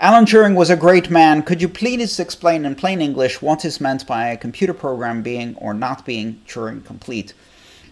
Alan Turing was a great man. Could you please explain in plain English what is meant by a computer program being or not being Turing complete?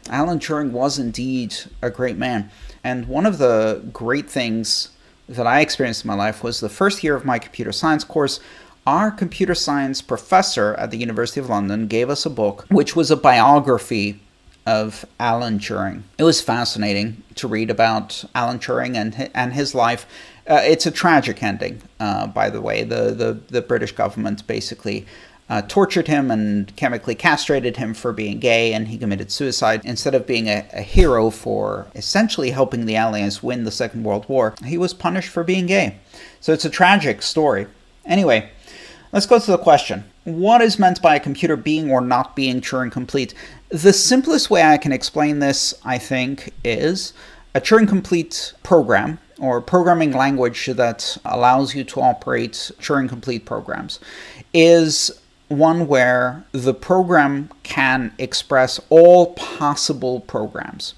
Alan Turing was indeed a great man. And one of the great things that I experienced in my life was the first year of my computer science course. Our computer science professor at the University of London gave us a book which was a biography of Alan Turing. It was fascinating to read about Alan Turing and and his life. Uh, it's a tragic ending, uh, by the way. The, the the British government basically uh, tortured him and chemically castrated him for being gay, and he committed suicide. Instead of being a, a, hero for essentially helping the Allies win the Second World War, he was punished for being gay. So it's a tragic story. Anyway, let's go to the question. What is meant by a computer being or not being Turing complete? The simplest way I can explain this, I think, is a Turing complete program or programming language that allows you to operate Turing complete programs is one where the program can express all possible programs.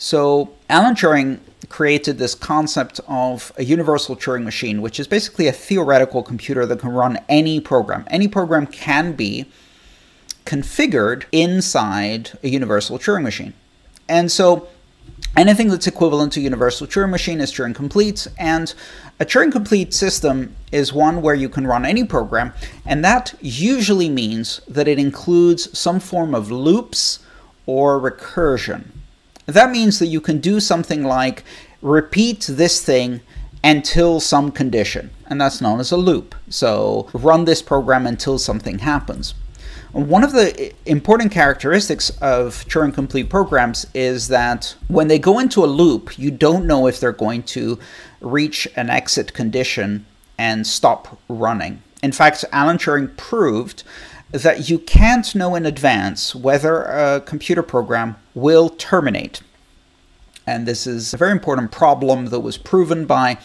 So Alan Turing created this concept of a universal Turing machine, which is basically a theoretical computer that can run any program. Any program can be configured inside a universal Turing machine. And so anything that's equivalent to universal Turing machine is Turing complete, and a Turing complete system is one where you can run any program, and that usually means that it includes some form of loops or recursion. That means that you can do something like repeat this thing until some condition, and that's known as a loop. So run this program until something happens. One of the important characteristics of Turing complete programs is that when they go into a loop, you don't know if they're going to reach an exit condition and stop running. In fact, Alan Turing proved that you can't know in advance whether a computer program will terminate. And this is a very important problem that was proven by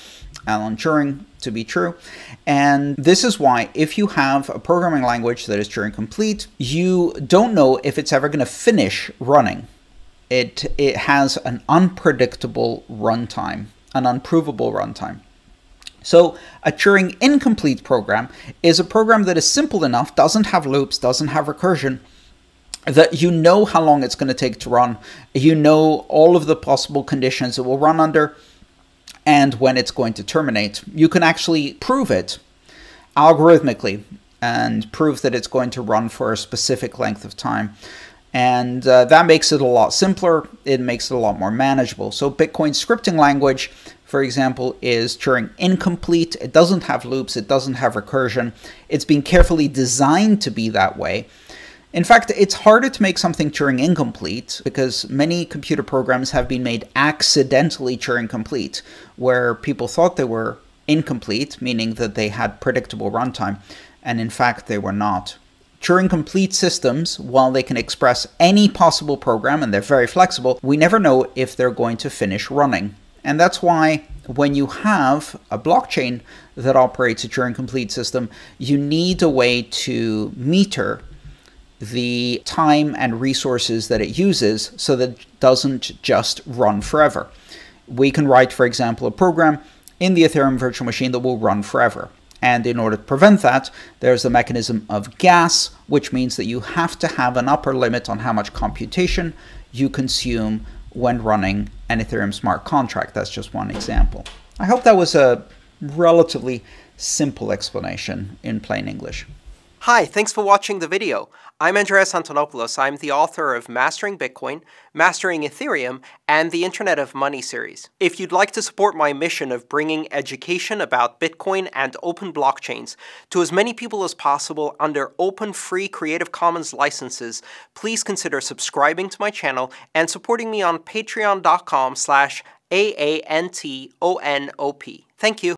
Alan Turing to be true. And this is why if you have a programming language that is Turing complete, you don't know if it's ever going to finish running. It, it has an unpredictable runtime, an unprovable runtime. So a Turing incomplete program is a program that is simple enough, doesn't have loops, doesn't have recursion, that you know how long it's going to take to run. You know all of the possible conditions it will run under and when it's going to terminate. You can actually prove it algorithmically and prove that it's going to run for a specific length of time. And uh, that makes it a lot simpler. It makes it a lot more manageable. So Bitcoin scripting language, for example, is Turing incomplete. It doesn't have loops. It doesn't have recursion. It's been carefully designed to be that way. In fact, it's harder to make something Turing incomplete because many computer programs have been made accidentally Turing complete, where people thought they were incomplete, meaning that they had predictable runtime, and in fact they were not. Turing complete systems, while they can express any possible program and they're very flexible, we never know if they're going to finish running. And that's why when you have a blockchain that operates a Turing complete system, you need a way to meter the time and resources that it uses so that it doesn't just run forever. We can write, for example, a program in the Ethereum virtual machine that will run forever. And in order to prevent that, there's the mechanism of gas, which means that you have to have an upper limit on how much computation you consume when running an Ethereum smart contract. That's just one example. I hope that was a relatively simple explanation in plain English. Hi, thanks for watching the video. I'm Andreas Antonopoulos. I'm the author of Mastering Bitcoin, Mastering Ethereum, and the Internet of Money series. If you'd like to support my mission of bringing education about Bitcoin and open blockchains to as many people as possible under open free Creative Commons licenses, please consider subscribing to my channel and supporting me on patreon.com slash A-A-N-T-O-N-O-P. Thank you.